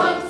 Once